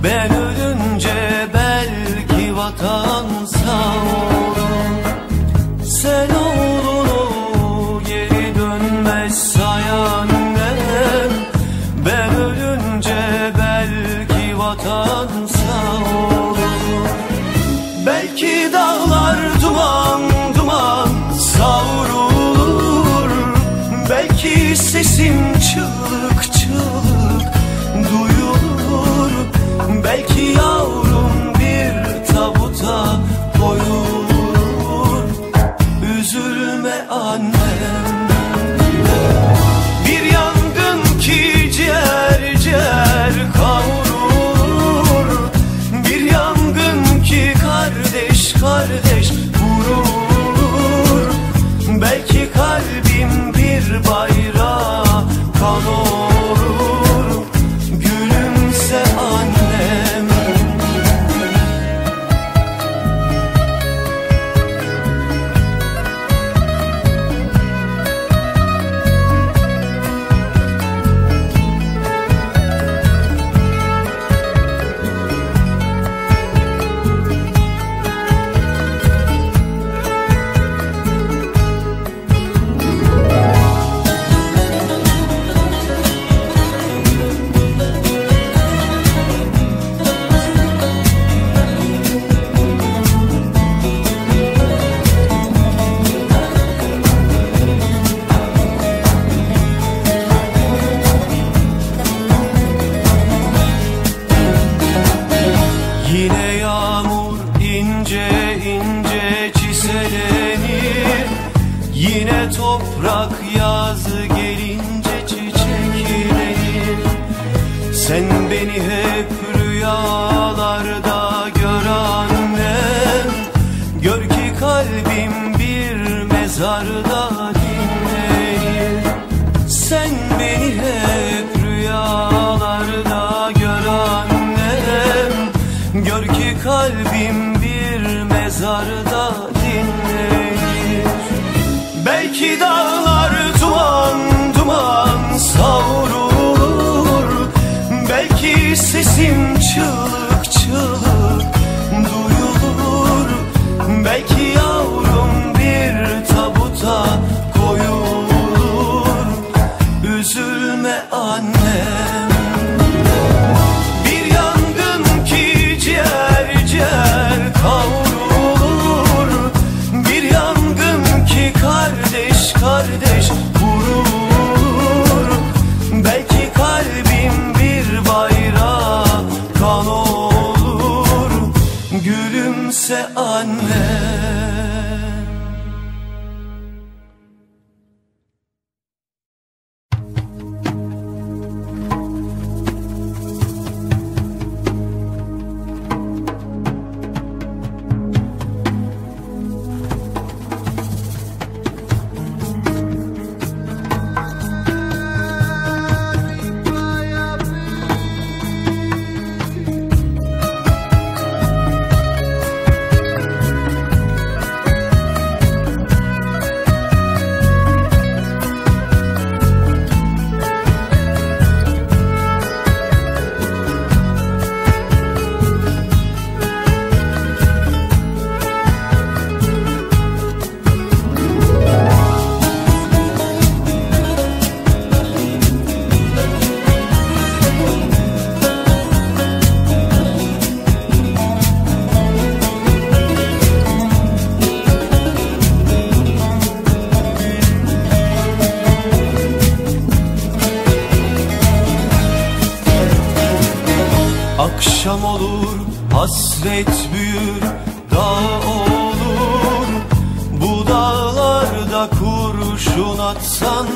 Better Gör ki kalbim bir mezarda akşam olur hasret büyür dağ olur. Bu dağlarda kurşun atsan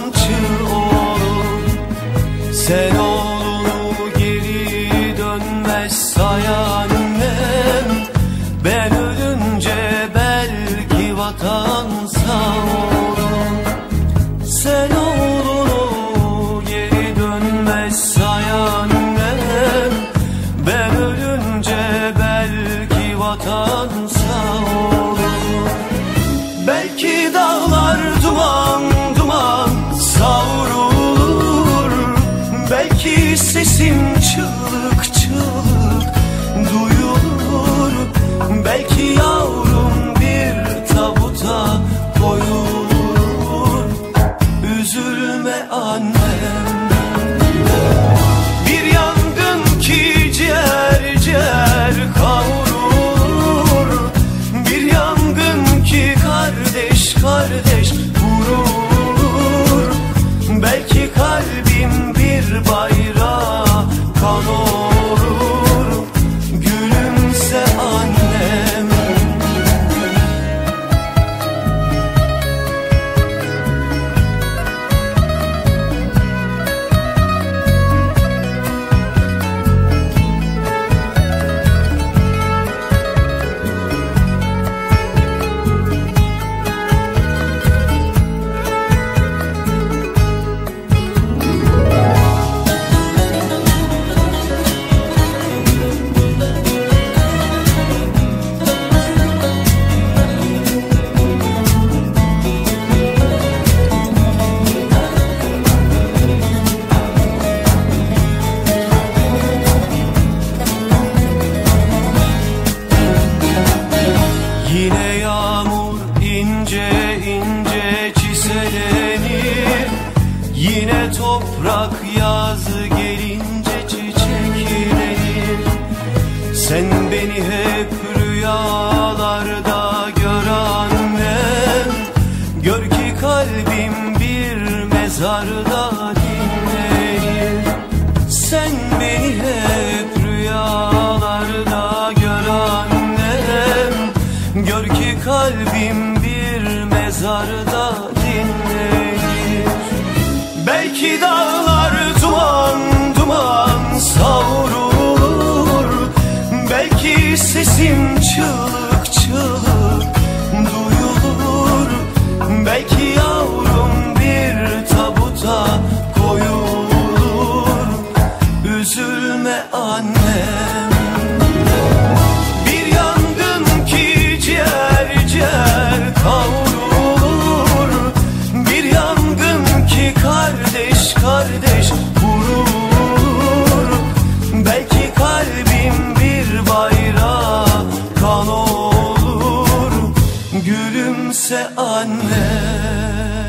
Gülümse annem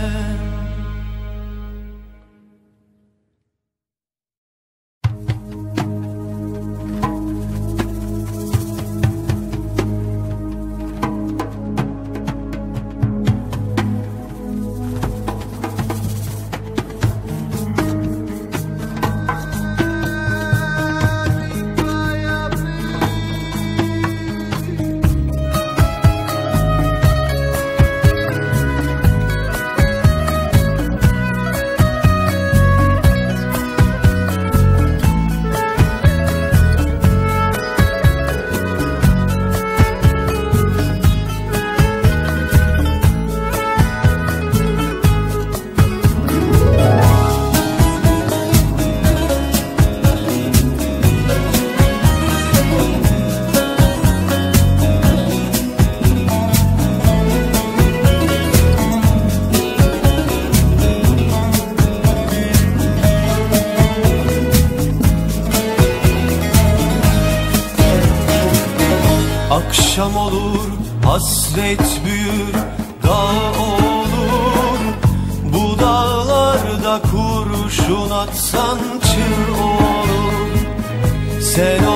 Sen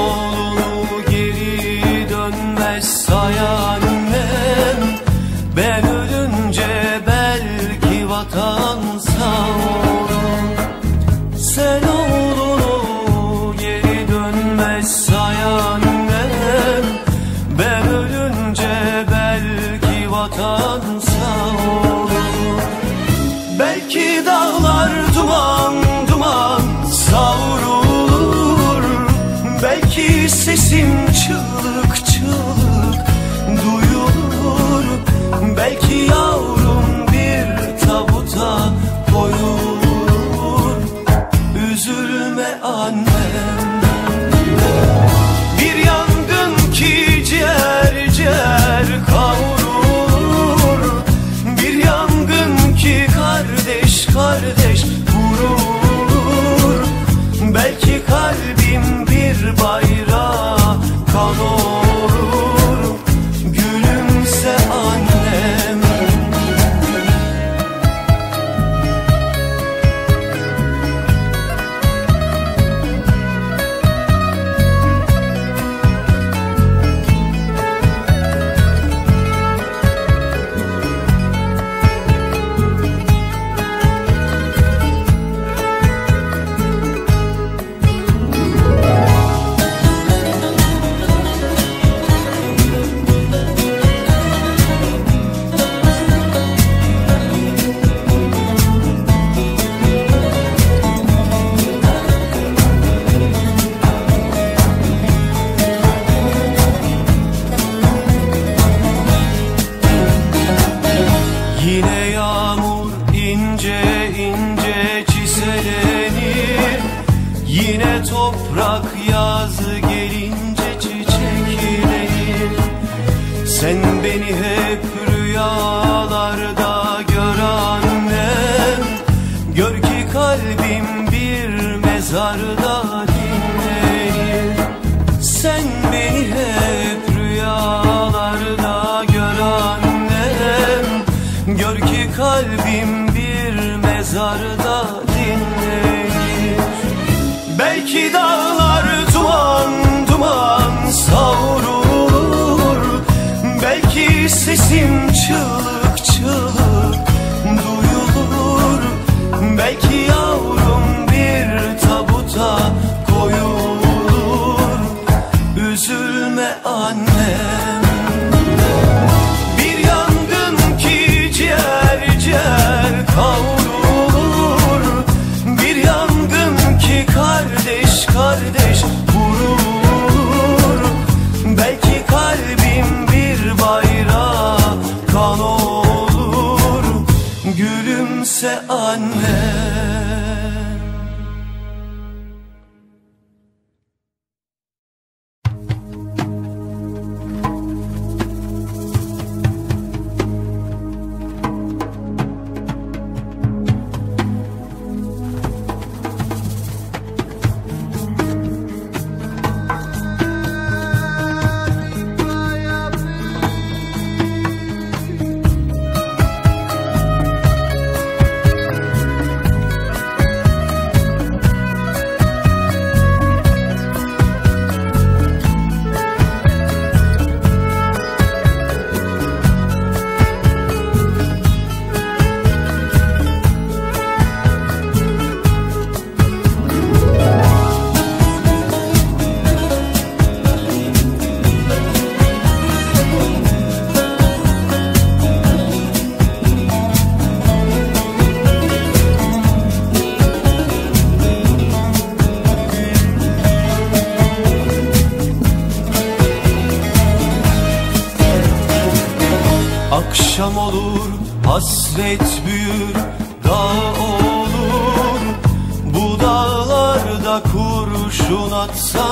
koyun Üzülme annem Bir yangın ki ciğer ciğer kavrulur Bir yangın ki kardeş kardeş vurur. Belki kalbim bir bayrağa kan olur. Sen beni hep rüyalarda gör annem Gör ki kalbim bir mezarda dinlenir. Sen beni hep rüyalarda gör annem Gör ki kalbim bir mezarda dinlenir. Belki daha Hasret büyür dağ olur. Bu dağlarda kurşun atsa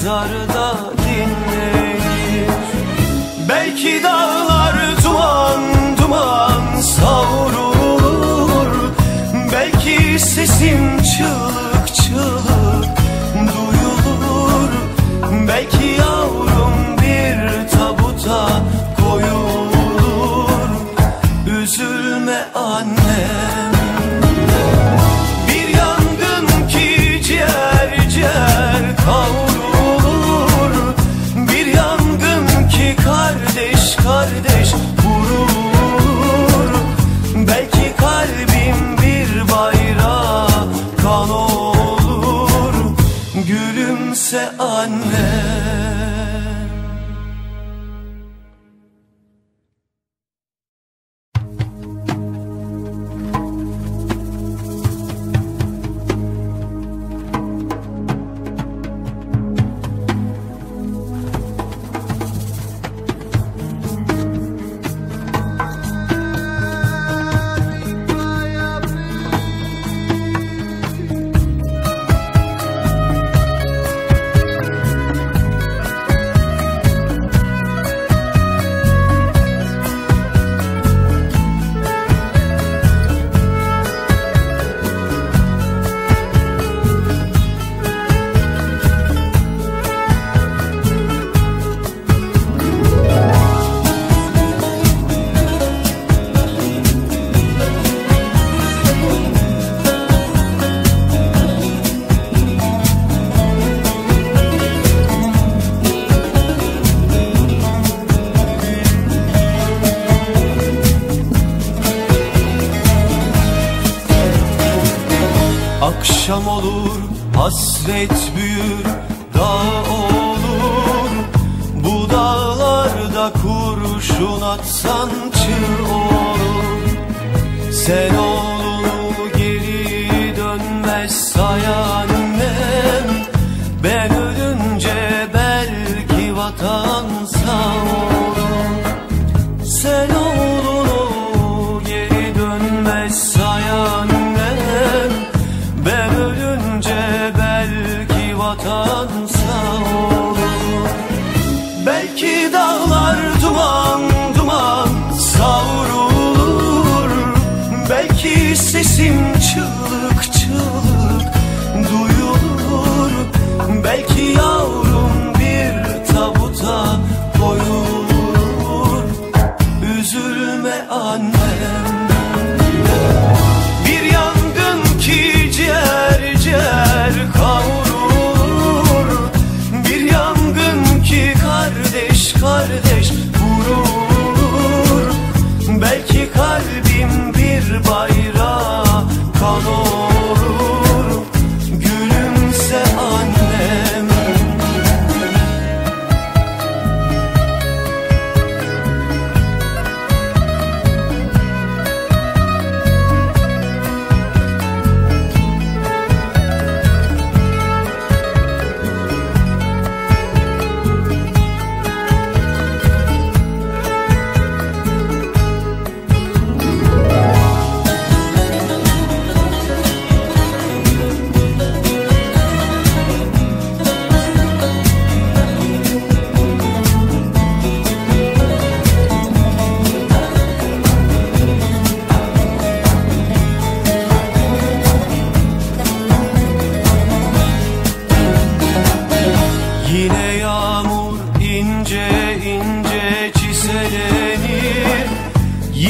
mezarda dinlenir. Belki dağlar duman duman savrulur. Belki sesim çığlık çığlık. said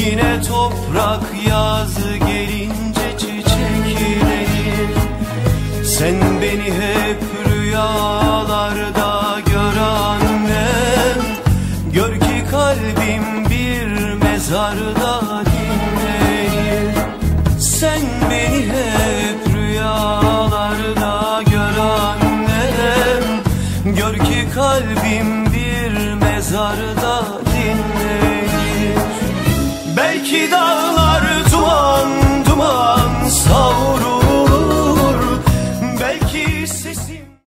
Yine toprak yaz gelince çiçeklerim Sen beni hep